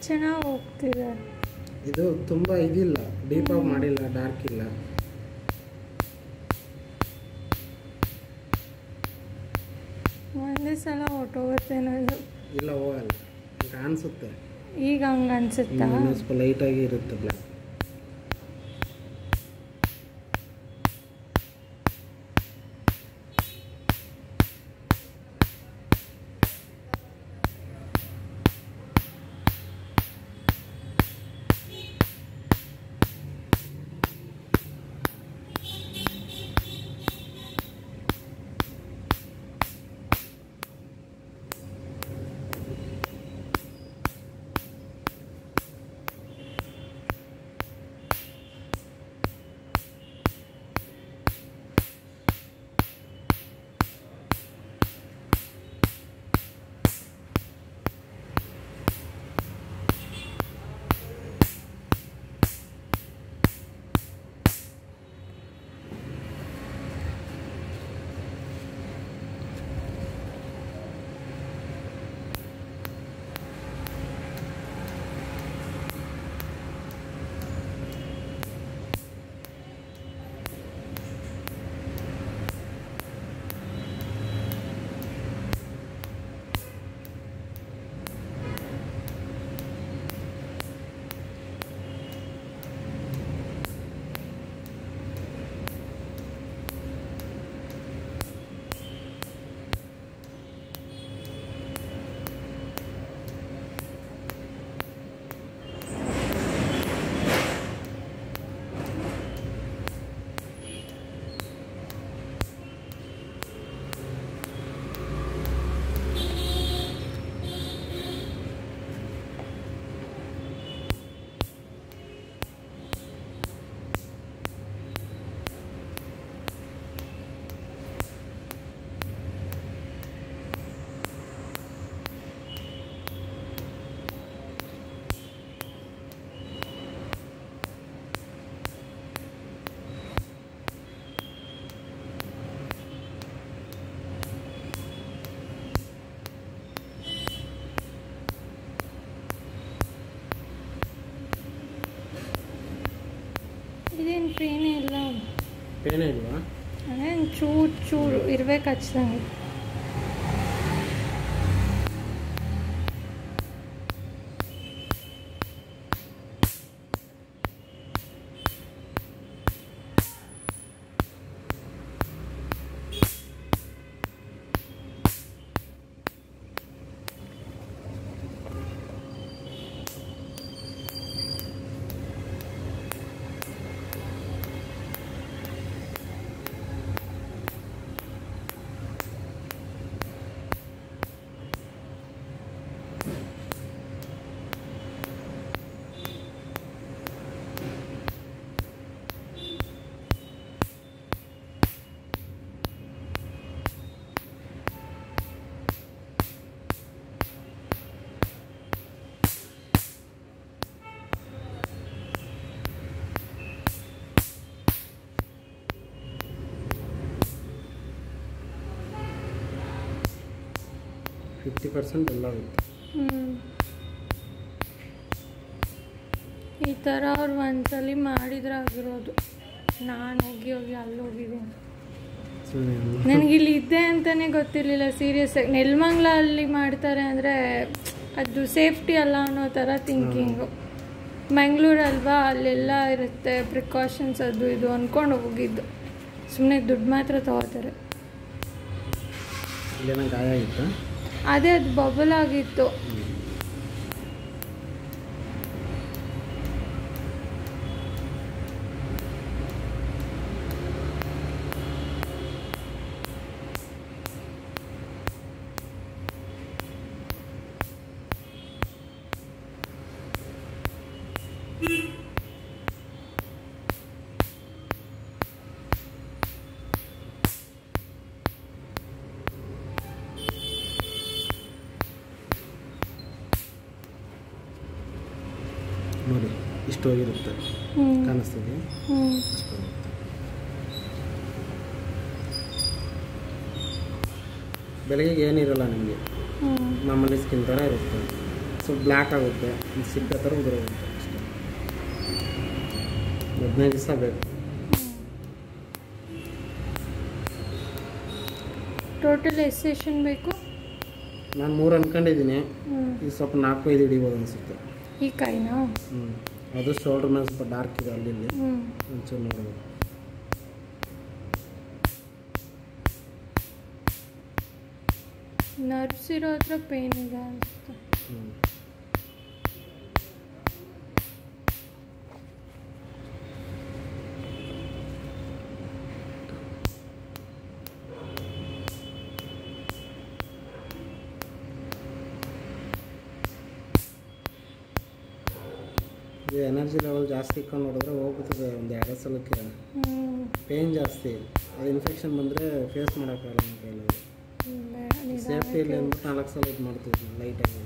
ಚೆನ್ನಾಗಿ ಹೋಗ್ತಿದೆ ಇದು ತುಂಬ ಇದಿಲ್ಲ ಡೀಪ್ ಆಗಿ ಮಾಡಿಲ್ಲ ಡಾರ್ಕ್ ಇಲ್ಲ. ಒಂದೇ ಸಲ ಹೊಟ್ಟೋಗುತ್ತೇನೋ ಇದು. ಇಲ್ಲ ಹೋಗಲ್ಲ. ಈಗ ಅನಿಸುತ್ತೆ. ಈಗ ಹಂಗೆ ಅನ್ಸುತ್ತಾ? ಸ್ವಲ್ಪ ಲೈಟಾಗಿ ಇರುತ್ತೆ ಬ್ಲ್ಯಾಕ್ ಇದೇನು ಪೇನೇ ಇಲ್ಲ ಪೇನೇ ಇಲ್ವಾ ಅದೇ ಚೂರು ಚೂರು ಇರ್ಬೇಕು ಹಚ್ದಂಗೆ ಫಿಫ್ಟಿ ಪರ್ಸೆಂಟ್ ಎಲ್ಲ ಆಗುತ್ತೆ. ಈ ಥರ ಅವ್ರು ಒಂದ್ಸಲಿ ಮಾಡಿದ್ರೆ ಆಗಿರೋದು. ನಾನು ಹೋಗಿ ಹೋಗಿ ಅಲ್ಲಿ ಹೋಗಿದ್ದೀನಿ ನನಗೆ ಇಲ್ಲಿ ಇದ್ದೆ ಅಂತಲೇ ಗೊತ್ತಿರಲಿಲ್ಲ ಸೀರಿಯಸ್ ಆಗಿ. ನೆಲ್ಮಂಗ್ಲ ಅಲ್ಲಿ ಮಾಡ್ತಾರೆ ಅಂದರೆ ಅದು ಸೇಫ್ಟಿ ಅಲ್ಲ ಅನ್ನೋ ಥರ ಥಿಂಕಿಂಗು ಮಂಗಳೂರಲ್ವಾ ಅಲ್ಲೆಲ್ಲ ಇರುತ್ತೆ ಪ್ರಿಕಾಷನ್ಸ್ ಅದು ಇದು ಅಂದ್ಕೊಂಡು ಹೋಗಿದ್ದು. ಸುಮ್ಮನೆ ದುಡ್ಡು ಮಾತ್ರ ತಗೋತಾರೆ. ಅದೇ ಅದು ಬಬಲ್ ಆಗಿತ್ತು. ನೋಡಿ ಇಷ್ಟು ಹೋಗಿರುತ್ತೆ ಕಾಣಿಸ್ತಿದೆ? ಬೆಳಗ್ಗೆ ಏನಿರಲ್ಲ ನಿಮಗೆ? ಮಾಮೂಲಿ ಸ್ಕಿನ್ ಥರ ಇರುತ್ತೆ. ಸ್ವಲ್ಪ ಬ್ಲ್ಯಾಕ್ ಆಗುತ್ತೆ. ಸಿಕ್ಕ ಥರ ಉದುರೋಗುತ್ತೆ ಅಷ್ಟೇ. ಹದಿನೈದು ದಿವಸ ಬೇಕು. ಟೋಟಲ್ ಎಷ್ಟು ಸೆಷನ್ ಬೇಕು? ನಾನು ಮೂರು ಅನ್ಕೊಂಡಿದ್ದೀನಿ. ಇದು ಸ್ವಲ್ಪ ನಾಲ್ಕು ಐದು ಹಿಡಿಬೋದು ಅನಿಸುತ್ತೆ. ಈ ಕಾಯಿನ ಹ್ಞೂ ಅದು ಶೋಲ್ಡ್ರ್ ಮೇಲೆ ಸ್ವಲ್ಪ ಡಾರ್ಕ್ ಇದೆ ಅಲ್ಲಿ ಒಂಚೂರು ನೋಡ್ಬೋದು ನರ್ವ್ಸ್ ಇರೋ ಹತ್ರ ಪೇನ್ ಇದೆ ಅನಿಸುತ್ತೆ. ಹ್ಞೂ ಎನರ್ಜಿ ಲೆವೆಲ್ ಜಾಸ್ತಿ ಇಟ್ಕೊಂಡು ನೋಡಿದ್ರೆ ಹೋಗ್ಬಿಡ್ತದೆ ಒಂದು ಎರಡು ಸಲಕ್ಕೆ. ಪೇನ್ ಜಾಸ್ತಿ. ಅದು ಇನ್ಫೆಕ್ಷನ್ ಬಂದರೆ ಫೇಸ್ ಮಾಡೋಕ್ಕಾಗಲ್ಲ ನಮ್ಮ ಕೈಯಲ್ಲಿ ಸೇಫ್ಟಿ ಇಲ್ಲ ಅಂದ್ಬಿಟ್ಟು ನಾಲ್ಕು ಸಲ ಇದು ಮಾಡ್ತೀವಿ ಲೈಟಾಗಿ